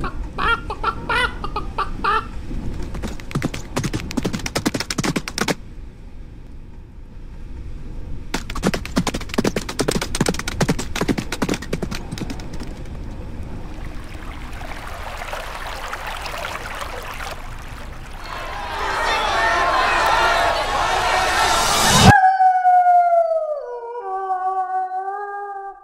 パッパ